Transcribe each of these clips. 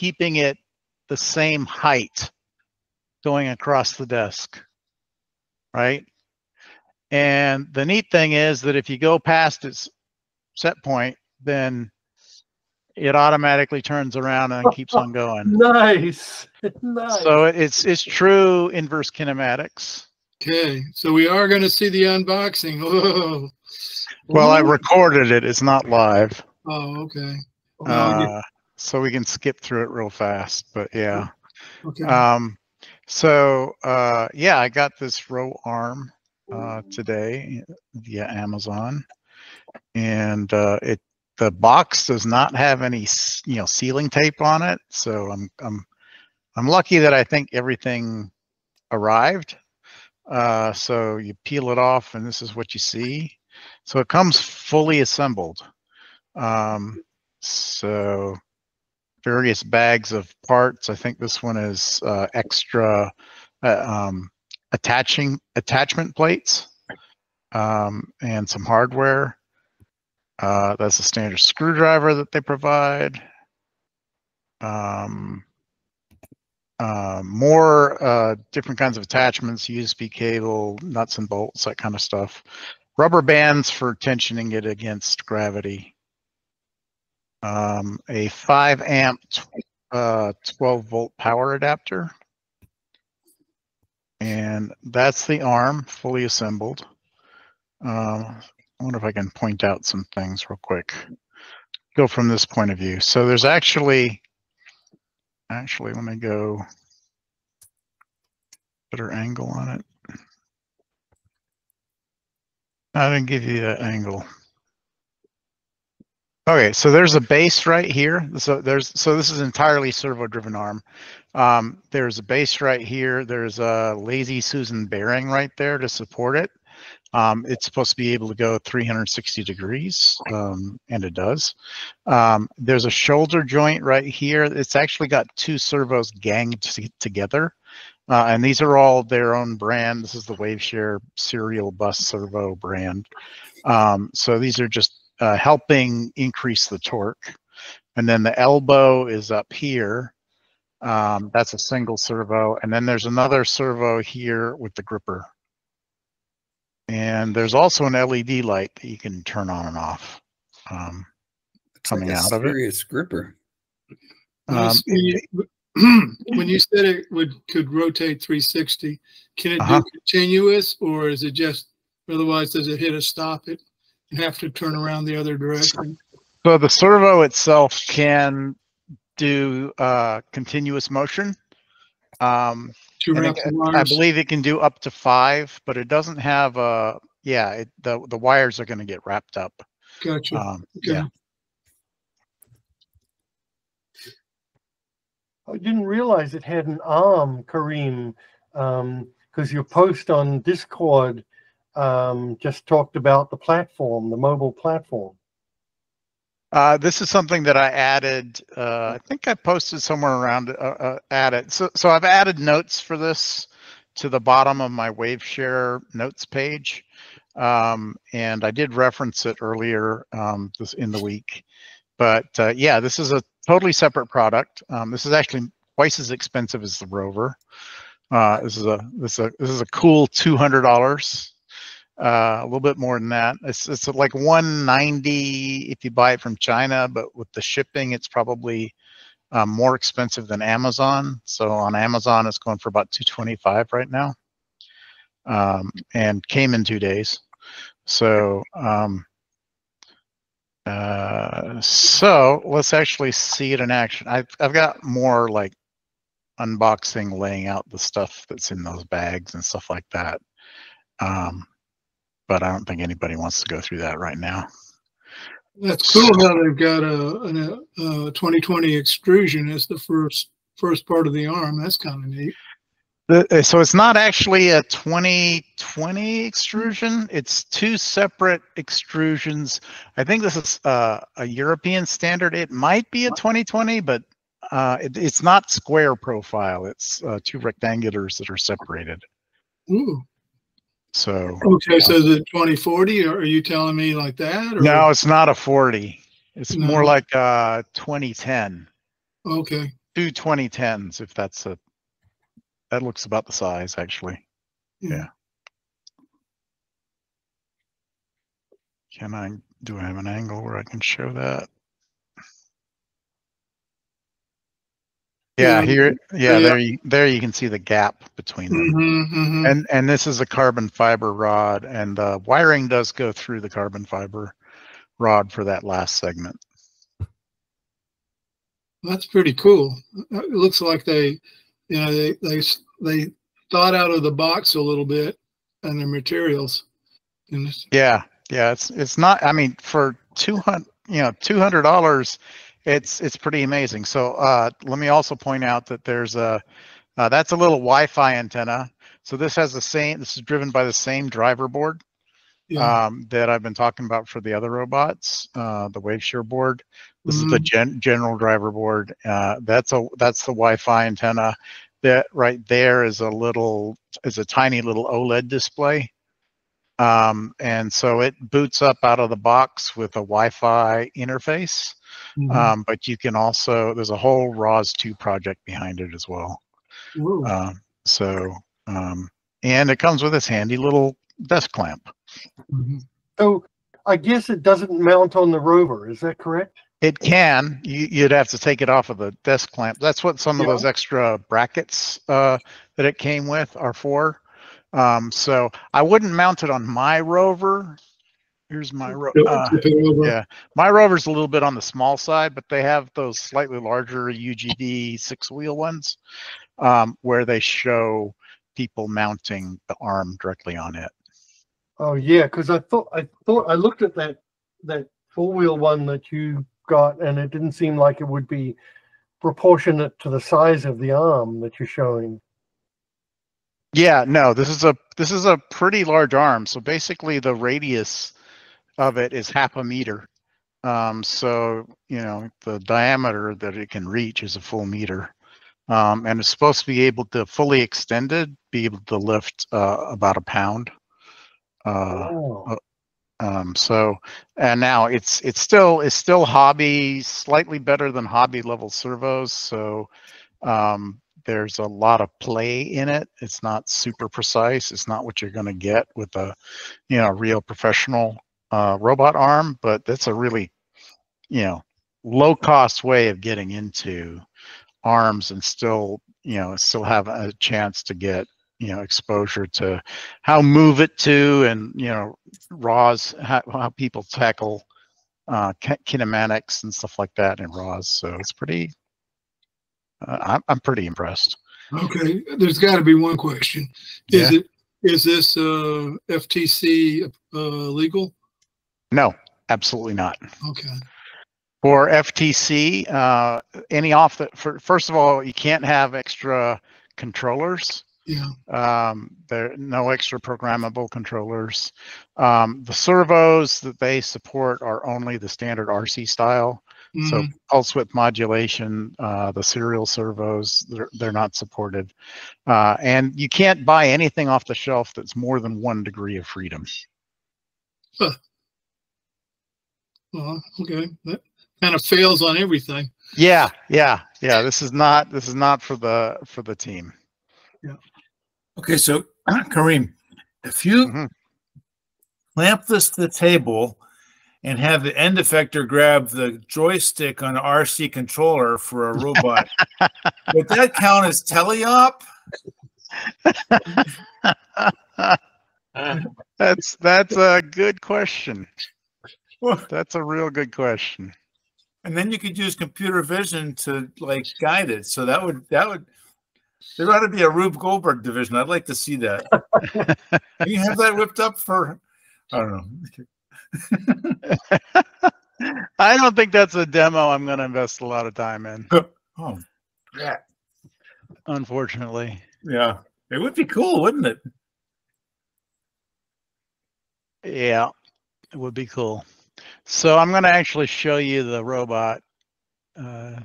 keeping it the same height going across the desk, right? And the neat thing is that if you go past its set point, then it automatically turns around and keeps on going. Nice. nice. So it's it's true inverse kinematics. Okay, so we are going to see the unboxing. Whoa. Well, I recorded it. It's not live, Oh, okay. uh, so we can skip through it real fast. But yeah. Okay. Um, so uh, yeah, I got this row arm uh, today via Amazon, and uh, it the box does not have any you know sealing tape on it. So I'm I'm I'm lucky that I think everything arrived. Uh, so you peel it off, and this is what you see. So it comes fully assembled. Um, so various bags of parts. I think this one is uh, extra uh, um, attaching attachment plates um, and some hardware. Uh, that's a standard screwdriver that they provide. Um, uh, more uh, different kinds of attachments, USB cable, nuts and bolts, that kind of stuff. Rubber bands for tensioning it against gravity. Um, a 5 amp uh, 12 volt power adapter. And that's the arm fully assembled. Um, I wonder if I can point out some things real quick. Go from this point of view. So there's actually, actually, let me go better angle on it. I didn't give you that angle. Okay, so there's a base right here. So there's so this is entirely servo-driven arm. Um, there's a base right here. There's a lazy Susan bearing right there to support it. Um, it's supposed to be able to go 360 degrees, um, and it does. Um, there's a shoulder joint right here. It's actually got two servos ganged together. Uh, and these are all their own brand. This is the WaveShare serial bus servo brand. Um, so these are just uh, helping increase the torque. And then the elbow is up here. Um, that's a single servo. And then there's another servo here with the gripper. And there's also an LED light that you can turn on and off um, It's like coming out of it. serious gripper. Um, so you- when you said it would could rotate 360, can it Uh-huh. do continuous, or is it just otherwise does it hit a stop it and have to turn around the other direction? So the servo itself can do uh, continuous motion. Um, To I, wrap I believe it can do up to five, but it doesn't have a. Yeah, it, the the wires are going to get wrapped up. Gotcha. Um, Okay. Yeah, I didn't realize it had an arm, Kareem, because your post on Discord um, just talked about the platform, the mobile platform. uh, this is something that I added. Uh, I think I posted somewhere around uh, uh, added. So so I've added notes for this to the bottom of my WaveShare notes page, um, and I did reference it earlier um, this in the week. But uh, yeah, this is a totally separate product. Um, this is actually twice as expensive as the Rover. Uh, this is a this is a this is a cool two hundred dollars. Uh, a little bit more than that. It's it's like one ninety if you buy it from China, but with the shipping, it's probably um, more expensive than Amazon. So on Amazon, it's going for about two twenty five right now, um, and came in two days. So um, uh, so let's actually see it in action. I've I've got more like unboxing, laying out the stuff that's in those bags and stuff like that. Um, but I don't think anybody wants to go through that right now. That's cool how they've got a, a, a 2020 extrusion as the first first part of the arm. That's kind of neat. The, uh, so it's not actually a 2020 extrusion. It's two separate extrusions. I think this is uh, a European standard. It might be a 2020, but uh, it, it's not square profile. It's uh, two rectangulars that are separated. Ooh. So Okay, so is it 2040? Or are you telling me like that? Or? no, it's not a 40. It's more like uh 2010. Okay. two 2010s, if that's a, that looks about the size, actually. Yeah. Can I, do I have an angle where I can show that? Yeah, here, yeah, yeah. there you, there you can see the gap between them. Mhm, mhm. And, and this is a carbon fiber rod and the wiring does go through the carbon fiber rod for that last segment. That's pretty cool. Uh, It looks like they, you know, they, they, they thought out of the box a little bit and their materials. And Yeah, yeah, it's it's not. I mean, for two hundred, you know, two hundred dollars, it's it's pretty amazing. So uh, let me also point out that there's a uh, that's a little Wi-Fi antenna. So this has the same. This is driven by the same driver board yeah, um, that I've been talking about for the other robots, uh, the WaveShare board. This is the gen- general driver board. Uh, that's a that's the Wi-Fi antenna. That right there is a little is a tiny little OLED display. Um, and so it boots up out of the box with a Wi-Fi interface. mhm. Um, but you can also there's a whole ROS 2 project behind it as well. Um, so um, and it comes with this handy little desk clamp. Mhm. So I guess it doesn't mount on the rover. Is that correct? It can. You, you'd have to take it off of the desk clamp. That's what some of those extra brackets uh, that it came with are for. Um, so I wouldn't mount it on my rover. Here's my rover. Uh, tip it over. yeah. My rover's a little bit on the small side, but they have those slightly larger UGV six wheel ones um, where they show people mounting the arm directly on it. Oh yeah, because I thought I thought I looked at that that four wheel one that you got, and it didn't seem like it would be proportionate to the size of the arm that you're showing. Yeah, no, this is a this is a pretty large arm. So basically the radius of it is half a meter. Um, so, you know, the diameter that it can reach is a full meter. Um, and it's supposed to be able to fully extended, be able to lift uh, about a pound. Uh, oh. um, so, and now it's it's still it's still hobby, slightly better than hobby level servos. So, um, there's a lot of play in it. It's not super precise. It's not what you're going to get with a, you know, real professional uh, robot arm. But that's a really, you know, low cost way of getting into arms and still, you know, still have a chance to get, you know, exposure to how MoveIt 2 and you know, ROS how, how people tackle uh, kinematics and stuff like that in ROS. So it's pretty. Uh, I'm I'm pretty impressed. Okay, there's got to be one question. Is it, is this, uh, FTC, uh, legal? No, absolutely not. Okay, For FTC, uh, any off the for, first of all, you can't have extra controllers. yeah, Um, there no extra programmable controllers. Um, the servos that they support are only the standard RC style. So mhm, pulse width modulation, uh, the serial servos, they're, they're not supported. Uh, and you can't buy anything off the shelf that's more than one degree of freedom. well, okay, that kind of fails on everything. Yeah, yeah, yeah. This is not this is not for the for the team. Yeah. Okay, so Kareem, if you Mhm. clamp this to the table and have the end effector grab the joystick on an RC controller for a robot, would that count as teleop? That's that's a good question. That's a real good question. And then you could use computer vision to like guide it. So that would that would there ought to be a Rube Goldberg division. I'd like to see that. Can you have that whipped up for I don't know. I don't think that's a demo I'm going to invest a lot of time in, Oh, yeah. unfortunately. Yeah. It would be cool, wouldn't it? Yeah, it would be cool. So I'm going to actually show you the robot. Uh,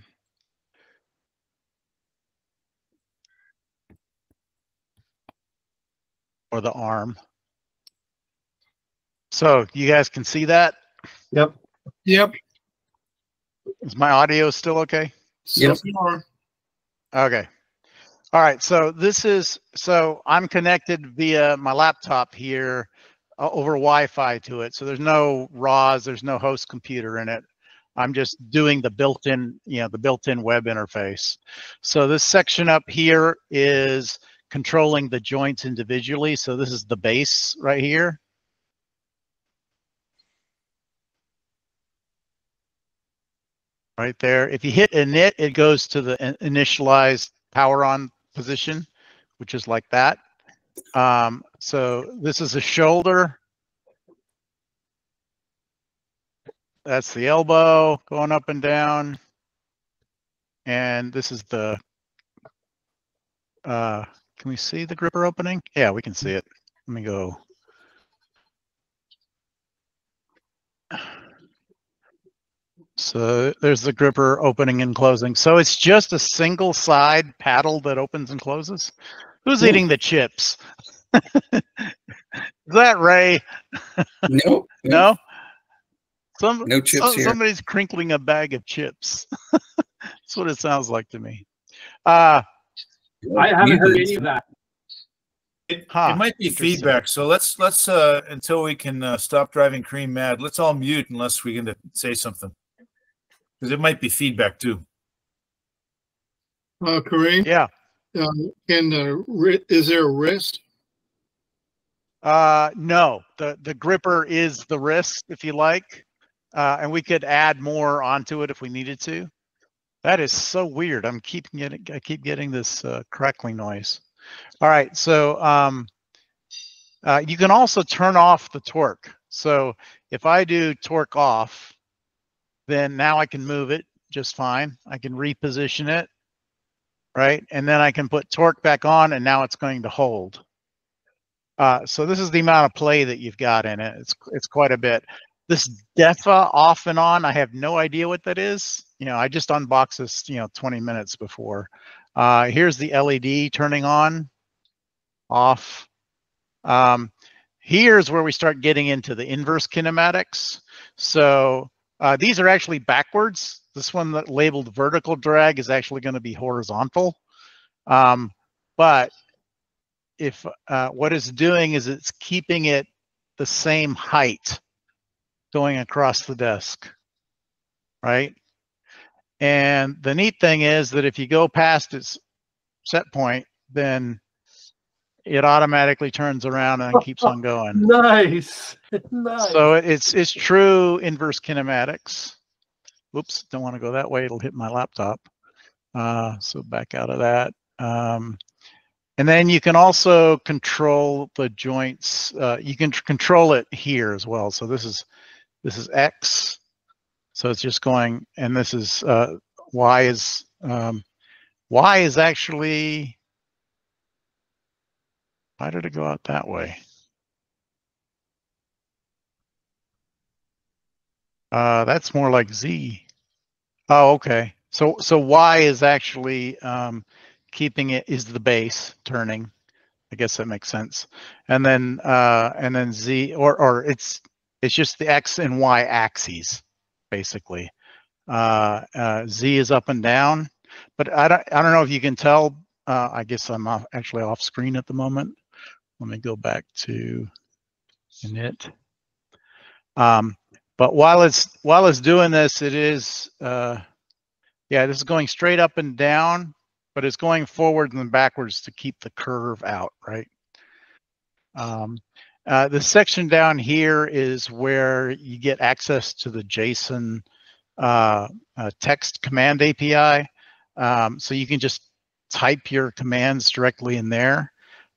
or the arm. So you guys can see that? Yep. Yep. Is my audio still okay? So Yep. far, Okay. All right. So this is so I'm connected via my laptop here uh, over Wi-Fi to it. So there's no ROS, there's no host computer in it. I'm just doing the built-in, you know, the built-in web interface. So this section up here is controlling the joints individually. So this is the base right here. Right there. If you hit init, it goes to the initialized power on position, which is like that. Um, so this is a shoulder. That's the elbow going up and down. And this is the, uh, can we see the gripper opening? Yeah, we can see it. Let me go. So there's the gripper opening and closing. So it's just a single side paddle that opens and closes. Who's Ooh. eating the chips? Is that Ray? No, No? Some, no chips some- here. somebody's crinkling a bag of chips. That's what it sounds like to me. Uh, I haven't heard any of that. It, Huh, it might be feedback. So let's let's uh until we can uh, stop driving Kareem mad. Let's all mute unless we can say something because it might be feedback too. Uh, Kareem, yeah. uh, can, uh, is there a wrist? Uh, no, the, the gripper is the wrist, if you like. Uh, and we could add more onto it if we needed to. That is so weird. I'm keeping getting, I keep getting this uh, crackling noise. All right, so um, uh, you can also turn off the torque. So if I do torque off, then now I can move it just fine. I can reposition it, right? And then I can put torque back on and now it's going to hold. Uh, so this is the amount of play that you've got in it. It's it's quite a bit. This DEFA off and on, I have no idea what that is. You know, I just unboxed this, you know, 20 minutes before. Uh, here's the LED turning on, off. Um, here's where we start getting into the inverse kinematics. So uh, these are actually backwards. This one that labeled vertical drag is actually going to be horizontal. Um, but if uh, what it's doing is it's keeping it the same height going across the desk, right? And the neat thing is that if you go past its set point, then it automatically turns around and keeps on going. Nice. nice. So it's it's true inverse kinematics. Whoops, don't want to go that way. It'll hit my laptop. Uh, so back out of that. Um, and then you can also control the joints. Uh, you can control it here as well. So this is this is X. So it's just going, and this is uh, Y is um, Y is actually. Why did it go out that way? Uh, that's more like Z. Oh, okay. So so Y is actually um, keeping it is the base turning. I guess that makes sense. And then uh, and then Z or or it's it's just the X and Y axes basically. Uh, uh, Z is up and down, but I don't I don't know if you can tell. Uh, I guess I'm off, actually off screen at the moment. Let me go back to init. Um, but while it's while it's doing this, it is uh, yeah, this is going straight up and down, but it's going forward and backwards to keep the curve out, right? Um, uh, the section down here is where you get access to the JSON uh, uh, text command API. Um, so you can just type your commands directly in there.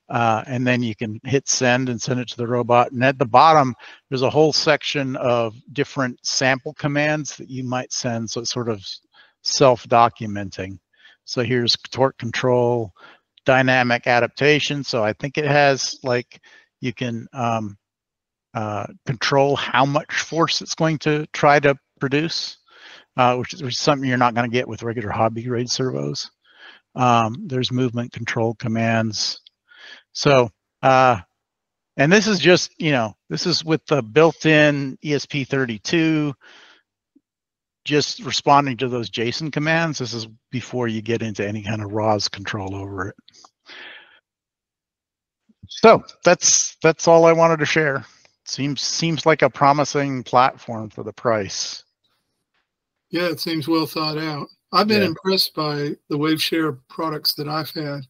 Uh, and then you can hit send and send it to the robot. And at the bottom, there's a whole section of different sample commands that you might send. So it's sort of self-documenting. So here's torque control, dynamic adaptation. So I think it has like, you can um, uh, control how much force it's going to try to produce, uh, which, is, which is something you're not going to get with regular hobby grade servos. Um, there's movement control commands. So, uh, and this is just, you know, this is with the built-in ESP32 just responding to those JSON commands. This is before you get into any kind of ROS control over it. So that's that's all I wanted to share. Seems seems like a promising platform for the price. Yeah, it seems well thought out. I've been Yeah. impressed by the WaveShare products that I've had.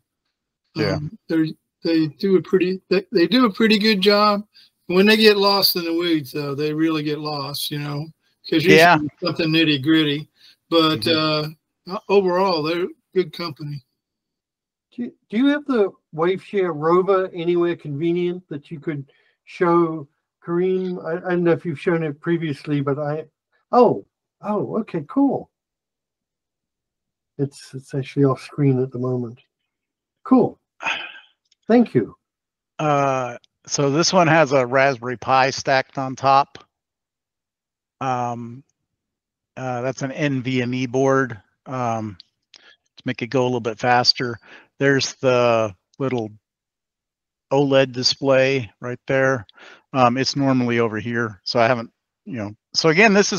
Yeah. Um, they they do a pretty they, they do a pretty good job. When they get lost in the weeds, though, they really get lost. You know, because usually Yeah. something nitty gritty. But uh, overall, they're good company. Do you, do you have the WaveShare rover anywhere convenient that you could show Kareem? I, I don't know if you've shown it previously, but I, oh, oh, okay, cool. It's, it's actually off screen at the moment. Cool. Thank you. Uh, so this one has a Raspberry Pi stacked on top. Um, uh, that's an NVMe board. Um, to make it go a little bit faster. There's the little OLED display right there. Um, it's normally over here, so I haven't, you know. So again, this is